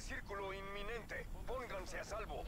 círculo inminente. Pónganse a salvo.